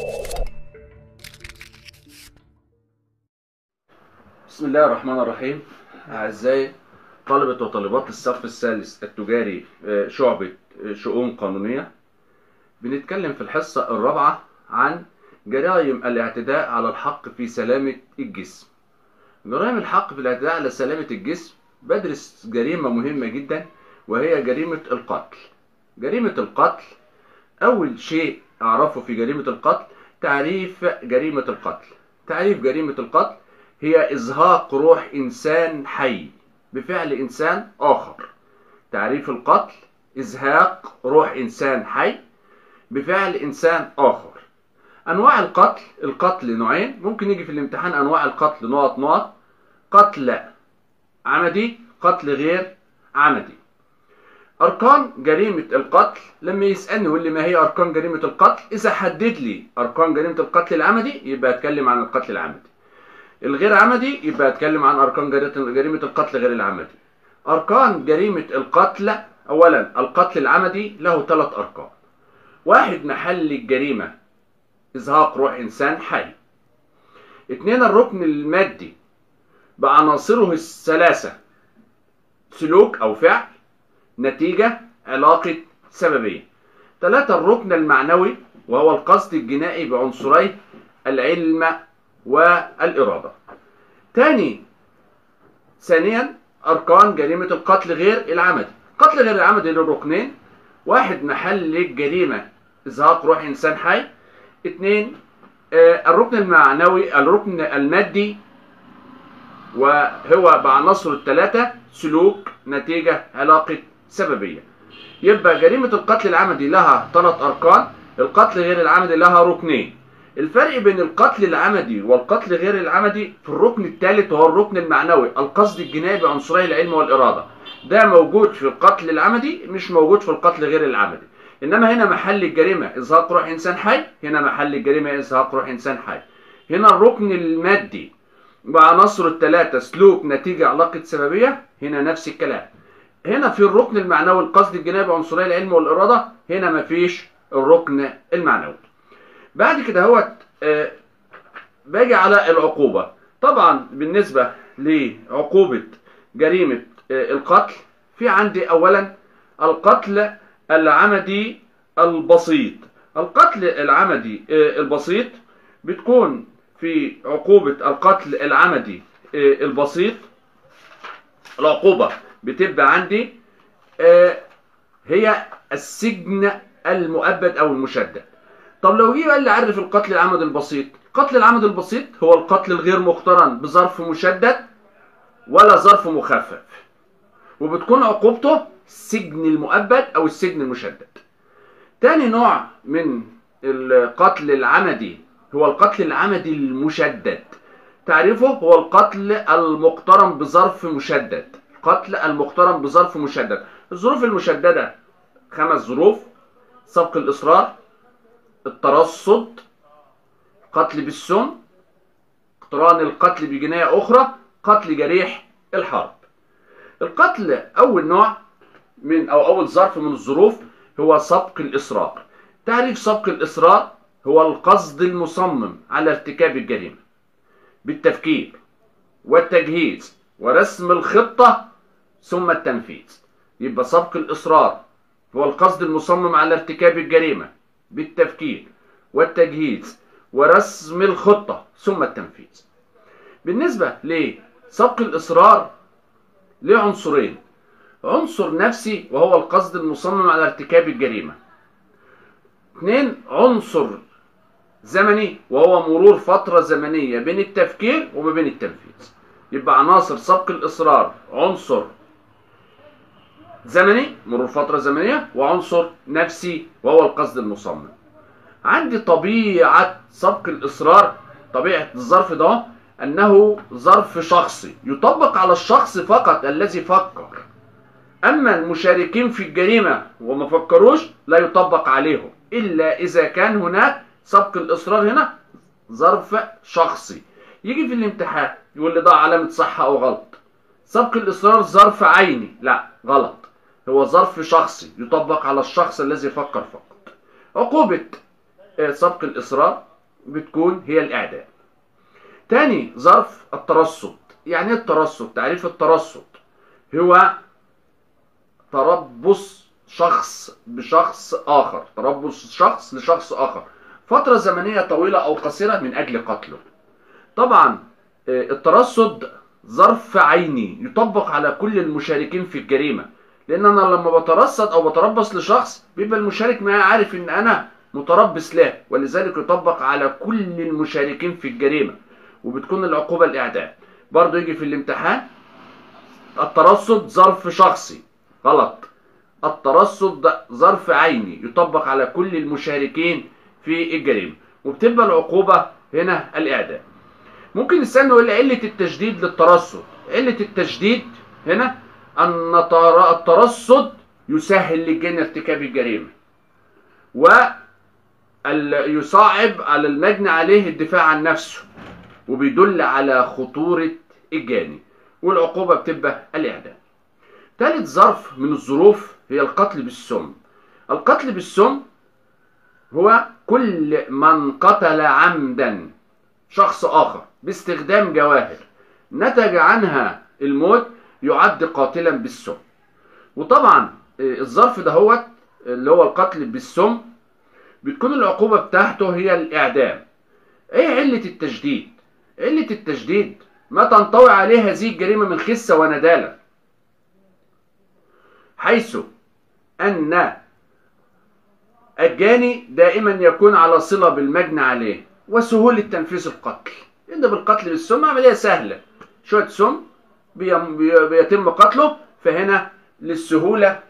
بسم الله الرحمن الرحيم. أعزائي طلبة وطالبات الصف الثالث التجاري آه، شعبة آه، شؤون قانونية بنتكلم في الحصة الرابعة عن جرائم الاعتداء على الحق في سلامة الجسم. جرائم الحق في الاعتداء على سلامة الجسم بدرس جريمة مهمة جدا وهي جريمة القتل. جريمة القتل أول شيء أعرفه في جريمة القتل تعريف جريمة القتل. تعريف جريمة القتل هي إزهاق روح إنسان حي بفعل إنسان آخر. تعريف القتل إزهاق روح إنسان حي بفعل إنسان آخر. أنواع القتل القتل نوعين ممكن يجي في الامتحان أنواع القتل نقط نقط. قتل عمدي قتل غير عمدي. أركان جريمة القتل لما يسألني يقول لي ما هي أركان جريمة القتل إذا حدد لي أركان جريمة القتل العمدي يبقى أتكلم عن القتل العمدي. الغير عمدي يبقى أتكلم عن أركان جريمة القتل غير العمدي. أركان جريمة القتل أولا القتل العمدي له ثلاث أركان. واحد محل الجريمة إزهاق روح إنسان حي. اتنين الركن المادي بعناصره الثلاثة سلوك أو فعل. نتيجة علاقة سببية. ثلاثة الركن المعنوي وهو القصد الجنائي بعنصري العلم والإرادة. تاني ثانيا أركان جريمة القتل غير العمدي. قتل غير العمدي له ركنين. واحد محل الجريمة إزهاق روح إنسان حي. اتنين آه، الركن المعنوي الركن المادي وهو بعناصره الثلاثة سلوك نتيجة علاقة سببية. يبقى جريمة القتل العمدي لها ثلاث أركان القتل غير العمدي لها ركنين. الفرق بين القتل العمدي والقتل غير العمدي في الركن الثالث وهو الركن المعنوي القصد الجنائي بعنصري العلم والإرادة. ده موجود في القتل العمدي مش موجود في القتل غير العمدي. إنما هنا محل الجريمة ازهاق روح إنسان حي هنا محل الجريمة ازهاق روح إنسان حي. هنا الركن المادي بعناصره الثلاثه سلوك نتيجة علاقة سببية هنا نفس الكلام. هنا في الركن المعنوي القصد الجنائي بعنصري العلم والإرادة هنا مفيش الركن المعنوي. بعد كده هو آه باجي على العقوبة. طبعا بالنسبة لعقوبة جريمة آه القتل في عندي اولا القتل العمدي البسيط. القتل العمدي آه، البسيط بتكون في عقوبة القتل العمدي البسيط العقوبة. بتبقى عندي آه، هي السجن المؤبد أو المشدد. طب لو جه قال لي عرف القتل العمدي البسيط. القتل العمدي البسيط هو القتل الغير مقترن بظرف مشدد ولا ظرف مخفف. وبتكون عقوبته السجن المؤبد أو السجن المشدد. تاني نوع من القتل العمدي هو القتل العمدي المشدد. تعريفه هو القتل المقترن بظرف مشدد. القتل المقترن بظرف مشدد. الظروف المشددة خمس ظروف سبق الإصرار الترصد قتل بالسم اقتران القتل بجناية أخرى قتل جريح الحرب. القتل أول نوع من أو أول ظرف من الظروف هو سبق الإصرار. تعريف سبق الإصرار هو القصد المصمم على ارتكاب الجريمة. بالتفكير والتجهيز ورسم الخطة ثم التنفيذ. يبقى سبق الإصرار هو القصد المصمم على ارتكاب الجريمة بالتفكير والتجهيز ورسم الخطة ثم التنفيذ. بالنسبة لسبق الإصرار ليه عنصرين عنصر نفسي وهو القصد المصمم على ارتكاب الجريمة. اثنين عنصر زمني وهو مرور فترة زمنية بين التفكير وما بين التنفيذ. يبقى عناصر سبق الإصرار عنصر زمني مرور فترة زمنية وعنصر نفسي وهو القصد المصمم. عندي طبيعة سبق الإصرار طبيعة الظرف ده أنه ظرف شخصي يطبق على الشخص فقط الذي فكر. أما المشاركين في الجريمة وما فكروش لا يطبق عليهم. إلا إذا كان هناك سبق الإصرار هنا ظرف شخصي. يجي في الامتحان يقول لي ده علامة صح أو غلط. سبق الإصرار ظرف عيني. لا غلط. هو ظرف شخصي يطبق على الشخص الذي فكر فقط. عقوبة آه، سبق الإصرار بتكون هي الإعدام. تاني ظرف الترصد. يعني إيه الترصد؟ تعريف الترصد هو تربص شخص بشخص آخر. تربص شخص لشخص آخر. فترة زمنية طويلة أو قصيرة من أجل قتله. طبعا الترصد ظرف عيني يطبق على كل المشاركين في الجريمة. لأن أنا لما بترصد أو بتربص لشخص بيبقى المشارك معايا عارف إن أنا متربص له ولذلك يطبق على كل المشاركين في الجريمة وبتكون العقوبة الإعدام. برضه يجي في الامتحان الترصد ظرف شخصي. غلط. الترصد ظرف عيني يطبق على كل المشاركين في الجريمة وبتبقى العقوبة هنا الإعدام. ممكن يسألني يقول علة التشديد للترصد. علة التشديد هنا أن الترصد يسهل للجن ارتكاب الجريمة ويصعب على المجني عليه الدفاع عن نفسه وبيدل على خطورة الجاني والعقوبة بتبقى الإعدام. ثالث ظرف من الظروف هي القتل بالسم. القتل بالسم هو كل من قتل عمدا شخص آخر باستخدام جواهر نتج عنها الموت يعد قاتلا بالسم. وطبعا الظرف ده هو اللي هو القتل بالسم بتكون العقوبة بتاعته هي الإعدام. إيه علة التجديد؟ علة التجديد ما تنطوي عليه هذه الجريمة من خسة وندالة. حيث أن الجاني دائما يكون على صلة بالمجني عليه وسهولة تنفيذ القتل. إن بالقتل بالسم عملية سهلة. شوية سم بيتم قتله فهنا للسهولة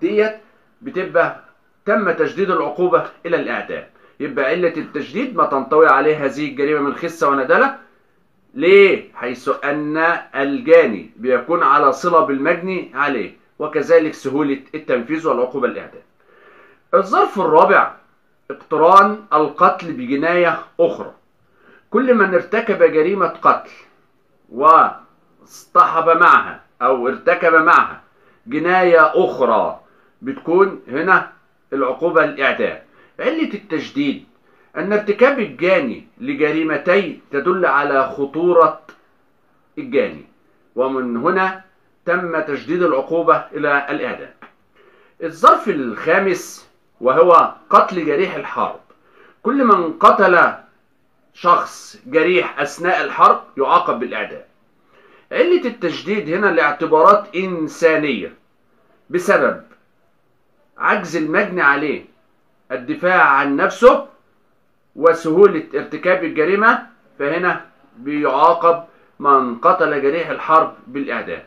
ديت بتبقى تم تجديد العقوبة إلى الإعدام. يبقى علة التجديد ما تنطوي عليه هذه الجريمة من خسة وندلة ليه؟ حيث أن الجاني بيكون على صلة بالمجني عليه وكذلك سهولة التنفيذ والعقوبة الإعدام الظرف الرابع اقتران القتل بجناية أخرى. كل من ارتكب جريمة قتل واصطحب معها أو ارتكب معها. جناية أخرى بتكون هنا العقوبة الإعدام علة التجديد. أن ارتكاب الجاني لجريمتين تدل على خطورة الجاني. ومن هنا تم تجديد العقوبة إلى الإعدام. الظرف الخامس وهو قتل جريح الحرب. كل من قتل شخص جريح أثناء الحرب يعاقب بالإعدام. علة التجديد هنا لاعتبارات إنسانية. بسبب عجز المجني عليه الدفاع عن نفسه وسهولة ارتكاب الجريمة فهنا بيعاقب من قتل جريح الحرب بالإعدام.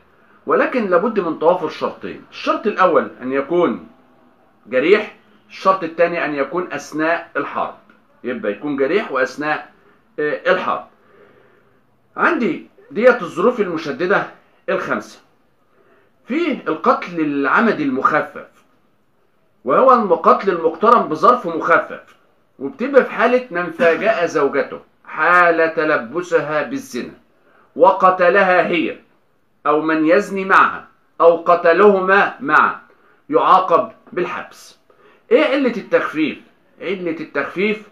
ولكن لابد من توافر شرطين. الشرط الأول أن يكون جريح الشرط الثاني أن يكون أثناء الحرب. يبقى يكون جريح وأثناء الحرب. عندي ديت الظروف المشددة الخمسة في القتل العمدي المخفف وهو القتل المقترن بظرف مخفف وبتبقى في حالة من فاجأ زوجته حال تلبسها بالزنا وقتلها هي أو من يزني معها أو قتلهما معا يعاقب بالحبس. إيه علة التخفيف؟ علة التخفيف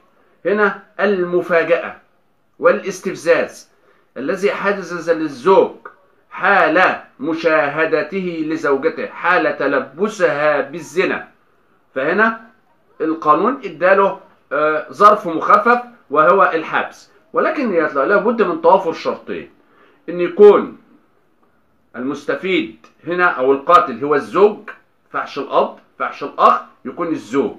هنا المفاجأة والإستفزاز. الذي حدث للزوج حال مشاهدته لزوجته حال تلبسها بالزنا. فهنا القانون اداله ظرف مخفف وهو الحبس. ولكن لابد من توافر شرطين. إن يكون المستفيد هنا أو القاتل هو الزوج فحش الأب فحش الأخ يكون الزوج.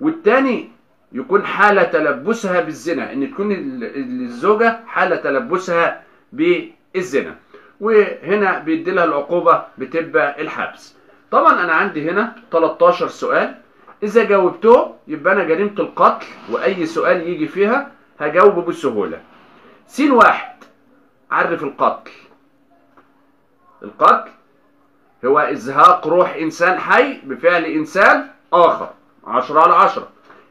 والتاني يكون حالة تلبسها بالزنا إن تكون الزوجة حالة تلبسها بالزنا. وهنا بيدي لها العقوبة بتبقى الحبس. طبعا أنا عندي هنا 13 سؤال. إذا جاوبته يبقى أنا جريمة القتل وأي سؤال يجي فيها هجاوبه بسهولة. سين واحد عرف القتل. القتل هو إزهاق روح إنسان حي بفعل إنسان آخر 10 على 10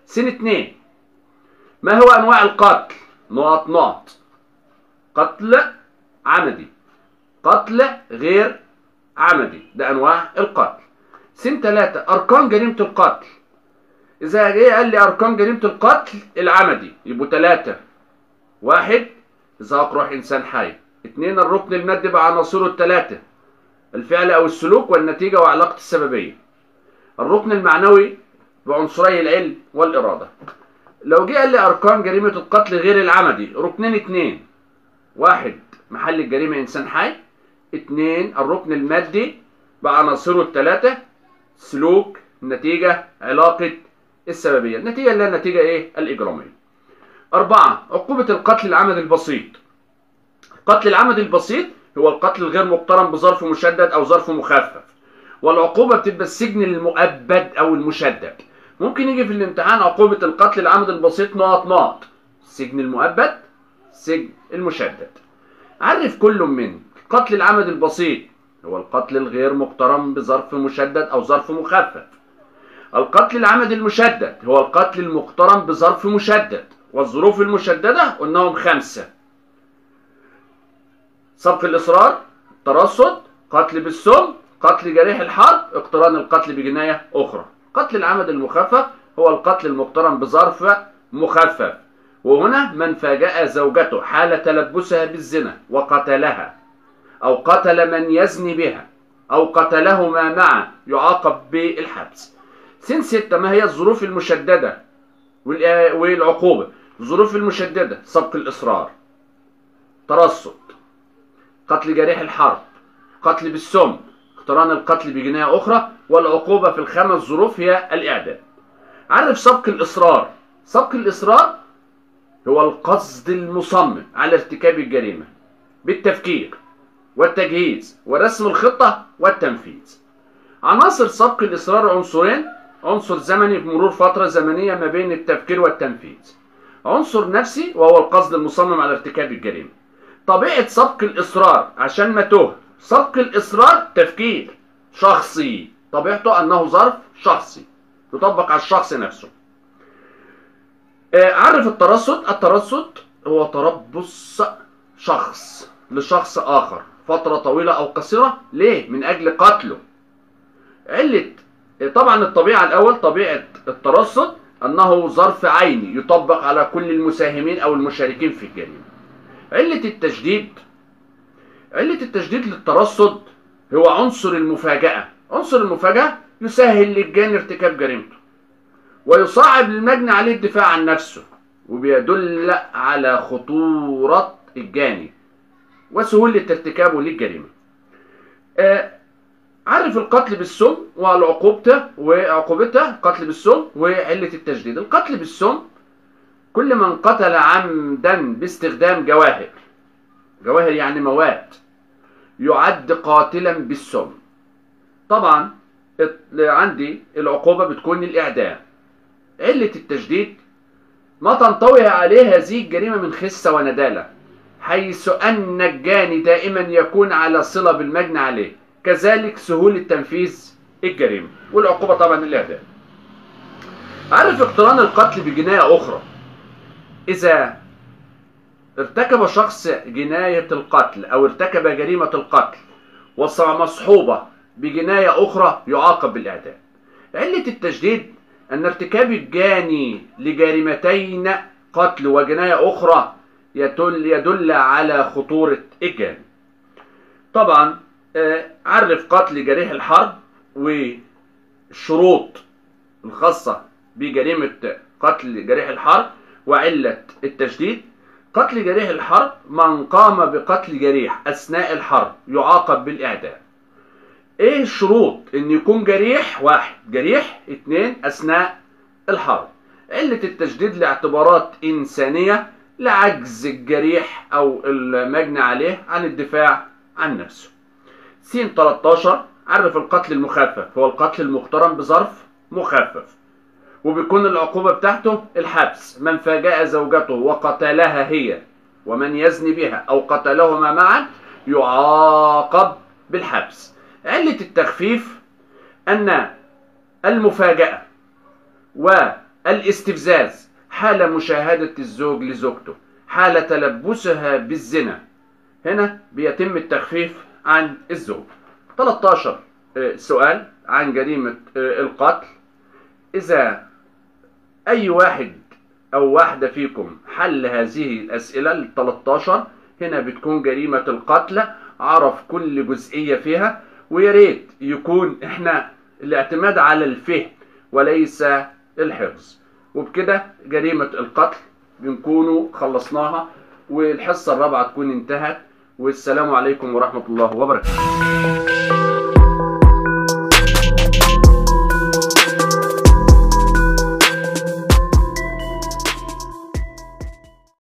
سن اثنين ما هو أنواع القتل؟ نقط نقط قتل عمدي. قتل غير عمدي. ده أنواع القتل. سن ثلاثة أرقام جريمة القتل. إذا جه قال لي أرقام جريمة القتل العمدي يبقوا ثلاثة واحد إزهاق روح إنسان حي. اثنين الركن المادي بعناصره الثلاثة الفعل أو السلوك والنتيجة وعلاقة السببية. الركن المعنوي بعنصري العلم والإرادة. لو جه قال لي أركان جريمة القتل غير العمدي ركنين اتنين. واحد محل الجريمة إنسان حي. اتنين الركن المادي بعناصره الثلاثة سلوك نتيجة علاقة السببية. النتيجة اللي هي النتيجة إيه؟ الإجرامية. أربعة عقوبة القتل العمدي البسيط. القتل العمدي البسيط هو القتل الغير مقترن بظرف مشدد أو ظرف مخفف. والعقوبة بتبقى السجن المؤبد أو المشدد. ممكن يجي في الامتحان عقوبة القتل العمدي البسيط نقط نقط السجن المؤبد السجن المشدد. عرف كل من القتل العمدي البسيط هو القتل الغير مقترن بظرف مشدد أو ظرف مخفف. القتل العمدي المشدد هو القتل المقترن بظرف مشدد والظروف المشددة قلناهم خمسة. سبق الإصرار ترصد قتل بالسم قتل جريح الحرب اقتران القتل بجناية أخرى. قتل العمد المخفف هو القتل المقترن بظرف مخفف. وهنا من فاجأ زوجته حال تلبسها بالزنا وقتلها أو قتل من يزني بها أو قتلهما معا يعاقب بالحبس. سن ستة ما هي الظروف المشددة والعقوبة؟ الظروف المشددة سبق الإصرار ترصد قتل جريح الحرب قتل بالسم اقتران القتل بجناية أخرى والعقوبة في الخمس ظروف هي الإعدام. عرف سبق الإصرار؟ سبق الإصرار هو القصد المصمم على ارتكاب الجريمة بالتفكير والتجهيز ورسم الخطة والتنفيذ. عناصر سبق الإصرار عنصرين عنصر زمني في مرور فترة زمنية ما بين التفكير والتنفيذ. عنصر نفسي وهو القصد المصمم على ارتكاب الجريمة. طبيعة سبق الإصرار عشان ما توه سبق الإصرار تفكير شخصي. طبيعته أنه ظرف شخصي. يطبق على الشخص نفسه. عرف الترصد؟ الترصد هو تربص شخص لشخص آخر. فترة طويلة أو قصيرة. ليه؟ من أجل قتله. علة طبعا الطبيعة الأول طبيعة الترصد أنه ظرف عيني. يطبق على كل المساهمين أو المشاركين في الجريمة. علة التشديد علة التشديد للترصد هو عنصر المفاجأة. عنصر المفاجأة يسهل للجاني ارتكاب جريمته ويصعب للمجني عليه الدفاع عن نفسه وبيدل على خطورة الجاني وسهولة ارتكابه للجريمة. آه عرف القتل بالسم وعقوبته وعقوبته قتل بالسم وعلة التجديد القتل بالسم كل من قتل عمدا باستخدام جواهر. جواهر يعني مواد يعد قاتلا بالسم. طبعا عندي العقوبة بتكون الإعدام. علة التجديد ما تنطوي عليه هذه الجريمة من خسة وندالة حيث أن الجاني دائما يكون على صلة بالمجني عليه كذلك سهولة تنفيذ الجريمة والعقوبة طبعا الإعدام. عرف اقتران القتل بجناية أخرى؟ إذا ارتكب شخص جناية القتل أو ارتكب جريمة القتل ومصحوبة بجناية أخرى يعاقب بالإعدام. علة التجديد أن ارتكاب الجاني لجريمتين قتل وجناية أخرى يدل, يدل على خطورة الجاني طبعا عرف قتل جريح الحرب والشروط الخاصة بجريمة قتل جريح الحرب وعلة التجديد. قتل جريح الحرب من قام بقتل جريح أثناء الحرب يعاقب بالإعدام. إيه الشروط إن يكون جريح؟ واحد جريح. اتنين أثناء الحرب. علة التجديد لاعتبارات إنسانية لعجز الجريح أو المجني عليه عن الدفاع عن نفسه. س 13 عرف القتل المخفف. هو القتل المقترن بظرف مخفف. وبيكون العقوبة بتاعته الحبس. من فاجأ زوجته وقتلها هي ومن يزني بها أو قتلهما معا يعاقب بالحبس. علة التخفيف أن المفاجأة والاستفزاز حال مشاهدة الزوج لزوجته حال تلبسها بالزنا. هنا بيتم التخفيف عن الزوج. 13 سؤال عن جريمة القتل. إذا أي واحد أو واحدة فيكم حل هذه الأسئلة ال 13 هنا بتكون جريمة القتل عرف كل جزئية فيها ويا ريت يكون إحنا الاعتماد على الفهم وليس الحفظ. وبكده جريمة القتل بنكونوا خلصناها والحصة الرابعة تكون انتهت والسلام عليكم ورحمة الله وبركاته.